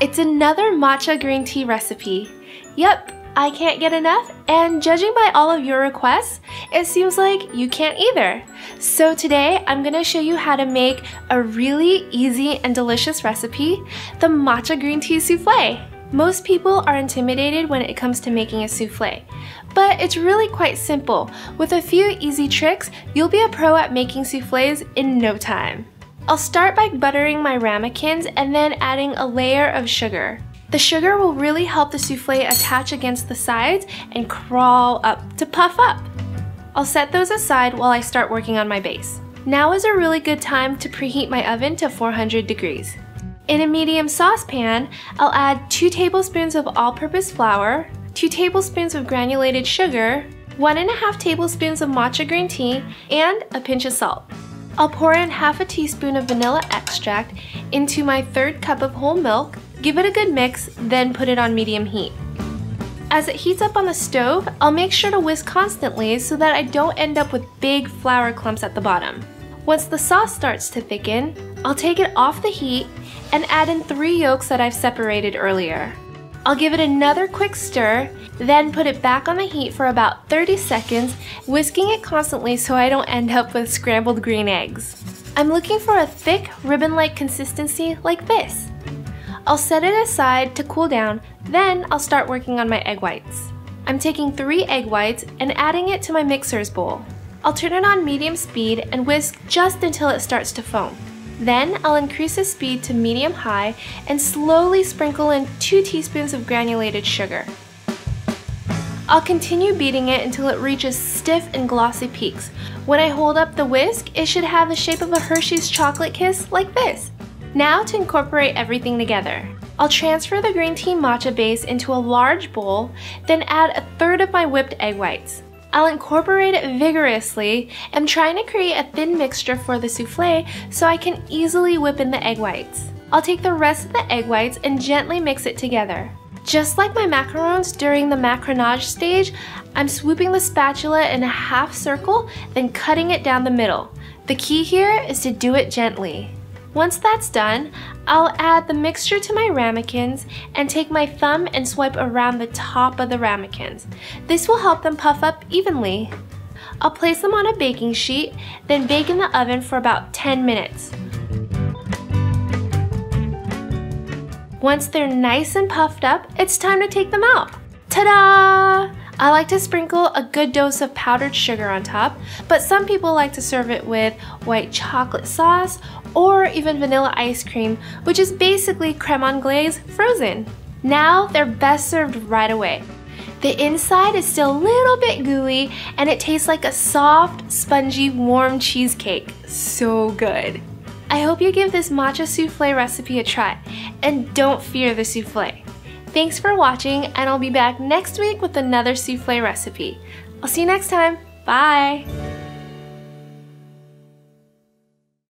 It's another matcha green tea recipe. Yep, I can't get enough, and judging by all of your requests, it seems like you can't either. So today, I'm gonna show you how to make a really easy and delicious recipe, the matcha green tea souffle. Most people are intimidated when it comes to making a souffle, but it's really quite simple. With a few easy tricks, you'll be a pro at making souffles in no time. I'll start by buttering my ramekins and then adding a layer of sugar. The sugar will really help the souffle attach against the sides and crawl up to puff up. I'll set those aside while I start working on my base. Now is a really good time to preheat my oven to 400 degrees. In a medium saucepan, I'll add 2 tablespoons of all-purpose flour, 2 tablespoons of granulated sugar, 1.5 tablespoons of matcha green tea, and a pinch of salt. I'll pour in half a teaspoon of vanilla extract into my third cup of whole milk Give it a good mix, then put it on medium heat. As it heats up on the stove, I'll make sure to whisk constantly so that I don't end up with big flour clumps at the bottom. Once the sauce starts to thicken, I'll take it off the heat and add in three yolks that I've separated earlier. I'll give it another quick stir, then put it back on the heat for about 30 seconds, whisking it constantly so I don't end up with scrambled green eggs. I'm looking for a thick, ribbon-like consistency like this. I'll set it aside to cool down, then I'll start working on my egg whites. I'm taking three egg whites and adding it to my mixer's bowl. I'll turn it on medium speed and whisk just until it starts to foam. Then I'll increase the speed to medium high and slowly sprinkle in 2 teaspoons of granulated sugar. I'll continue beating it until it reaches stiff and glossy peaks. When I hold up the whisk, it should have the shape of a Hershey's chocolate kiss like this. Now to incorporate everything together. I'll transfer the green tea matcha base into a large bowl, then add a third of my whipped egg whites. I'll incorporate it vigorously. I'm trying to create a thin mixture for the souffle so I can easily whip in the egg whites. I'll take the rest of the egg whites and gently mix it together. Just like my macarons during the macaronage stage, I'm swooping the spatula in a half circle, then cutting it down the middle. The key here is to do it gently. Once that's done, I'll add the mixture to my ramekins and take my thumb and swipe around the top of the ramekins. This will help them puff up evenly. I'll place them on a baking sheet, then bake in the oven for about 10 minutes. Once they're nice and puffed up, it's time to take them out. Ta-da! I like to sprinkle a good dose of powdered sugar on top, but some people like to serve it with white chocolate sauce or even vanilla ice cream, which is basically creme anglaise frozen. Now they're best served right away. The inside is still a little bit gooey and it tastes like a soft, spongy, warm cheesecake. So good. I hope you give this matcha souffle recipe a try and don't fear the souffle. Thanks for watching, and I'll be back next week with another souffle recipe. I'll see you next time. Bye!